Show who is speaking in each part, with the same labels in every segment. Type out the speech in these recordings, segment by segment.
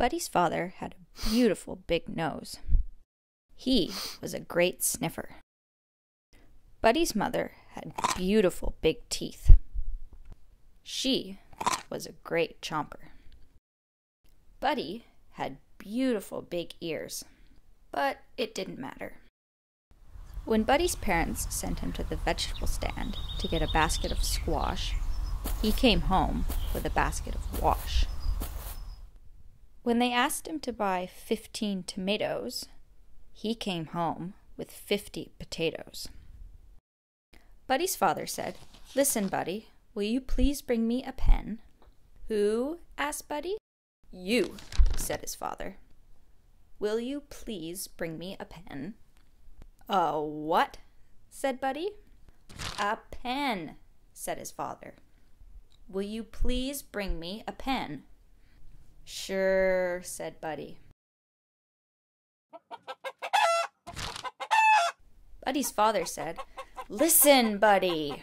Speaker 1: Buddy's father had a beautiful big nose. He was a great sniffer. Buddy's mother had beautiful big teeth. She was a great chomper. Buddy had beautiful big ears, but it didn't matter. When Buddy's parents sent him to the vegetable stand to get a basket of squash, he came home with a basket of wash. When they asked him to buy 15 tomatoes, he came home with 50 potatoes. Buddy's father said, Listen, Buddy, will you please bring me a pen? Who? asked Buddy. You, said his father. Will you please bring me a pen? A what? said Buddy. A pen, said his father. Will you please bring me a pen? Sure, said Buddy. Buddy's father said, Listen, Buddy.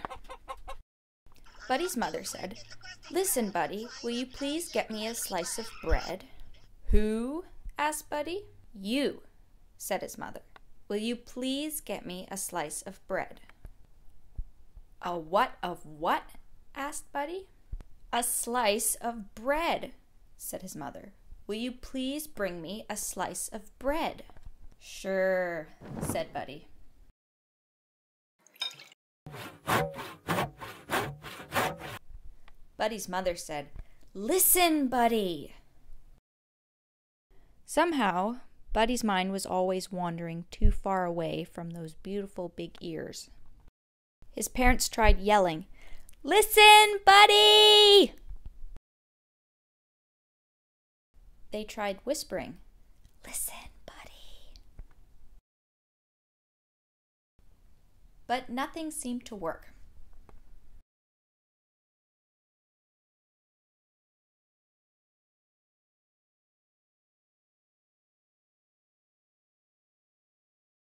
Speaker 1: Buddy's mother said, Listen, Buddy, will you please get me a slice of bread? Who? asked Buddy. You, said his mother. Will you please get me a slice of bread? A what of what? asked Buddy. A slice of bread, said his mother. Will you please bring me a slice of bread? Sure, said Buddy. Buddy's mother said, Listen, Buddy! Somehow, Buddy's mind was always wandering too far away from those beautiful big ears. His parents tried yelling, Listen, Buddy! They tried whispering, Listen, Buddy. But nothing seemed to work.